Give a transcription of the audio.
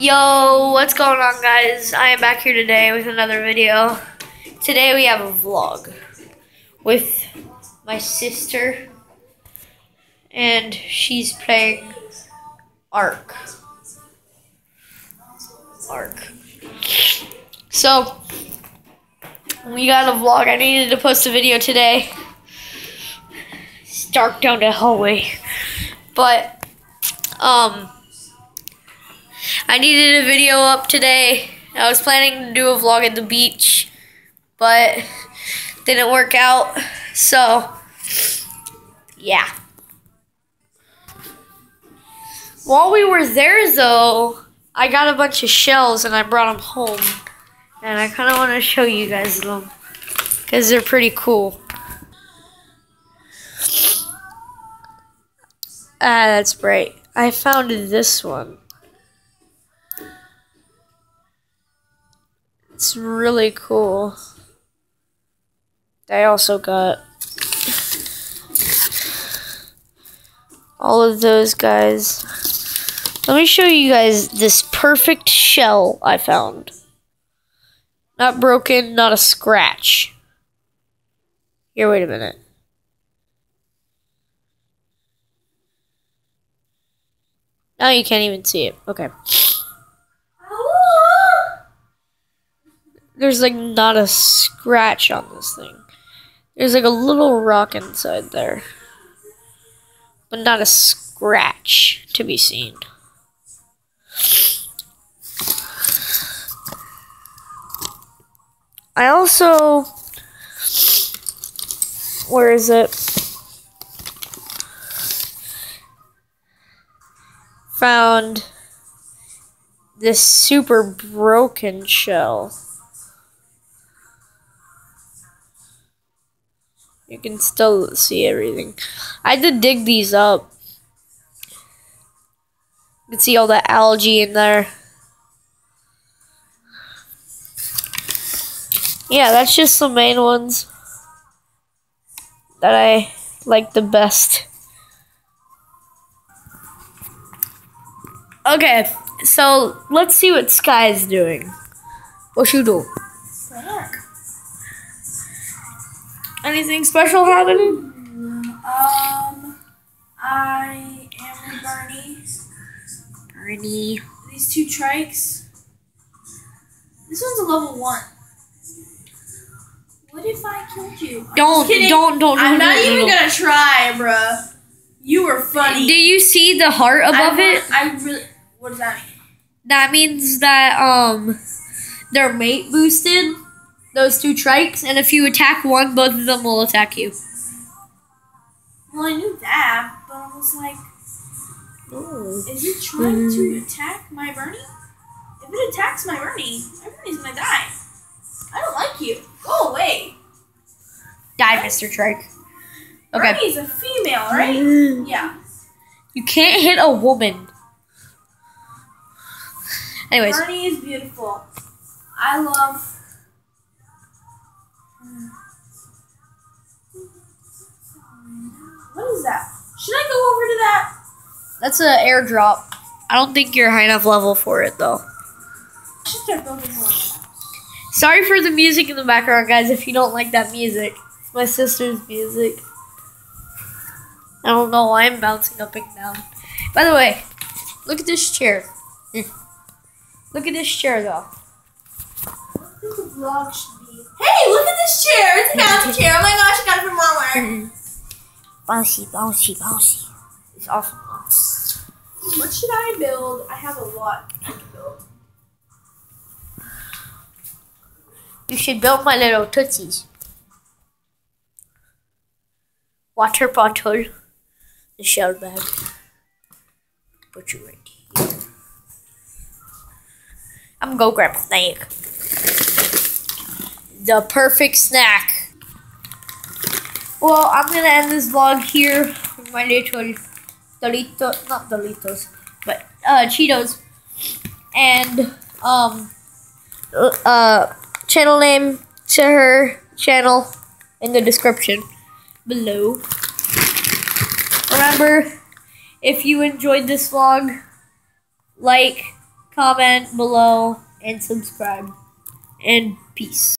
Yo, what's going on guys? I am back here today with another video. Today we have a vlog with my sister and she's playing Ark. Ark. So, we got a vlog. I needed to post a video today. It's dark down the hallway. But, um, I needed a video up today. I was planning to do a vlog at the beach, but didn't work out. So, yeah. While we were there, though, I got a bunch of shells and I brought them home. And I kind of want to show you guys them because they're pretty cool. Ah, that's bright. I found this one. It's really cool. I also got all of those guys. Let me show you guys this perfect shell I found. Not broken, not a scratch. Here, wait a minute. Now you can't even see it. Okay. There's like not a scratch on this thing. There's like a little rock inside there. But not a scratch to be seen. I also where is it? Found this super broken shell. You can still see everything. I had to dig these up. You can see all the algae in there. Yeah, that's just the main ones that I like the best. Okay, so let's see what Skye's doing. What you do? Anything special happening? Um, I am with Barney. Barney. These two trikes. This one's a level one. What if I killed you? I'm Don't, don't, don't, I'm don't, not don't, even don't. gonna try, bruh. You were funny. Do you see the heart above I want- it? I really. What does that mean? That means that um their mate boosted those two trikes, and if you attack one, both of them will attack you. Well, I knew that, but I was like, Oh. is it trying to attack my Bernie? If it attacks my Bernie, my Bernie's gonna die. I don't like you. Go away. Die, Mr. Trike. Okay. Bernie's a female, right? Mm. Yeah. You can't hit a woman. Anyways, Bernie is beautiful. I love. What is that? Should I go over to that? that's an airdrop. I don't think you're high enough level for it, though. I should start building more. Sorry for the music in the background, guys, if you don't like that music. It's my sister's music. I don't know why I'm bouncing up and down. By the way, look at this chair. Hmm. Look at this chair, though. I think the vlog should be. Hey, look at this chair! It's a bouncy chair. Oh my gosh, I got it from Walmart. Bouncy, bouncy, bouncy. It's awesome. What should I build? I have a lot can build. You should build my little tootsies. Water bottle. The shell bag. Put you right here. I'm gonna go grab a snack. The perfect snack. Well, I'm gonna end this vlog here my little Doritos, not Doritos, but uh, Cheetos, and um, uh, channel name to her channel in the description below. Remember, if you enjoyed this vlog, like, comment below, and subscribe. And peace.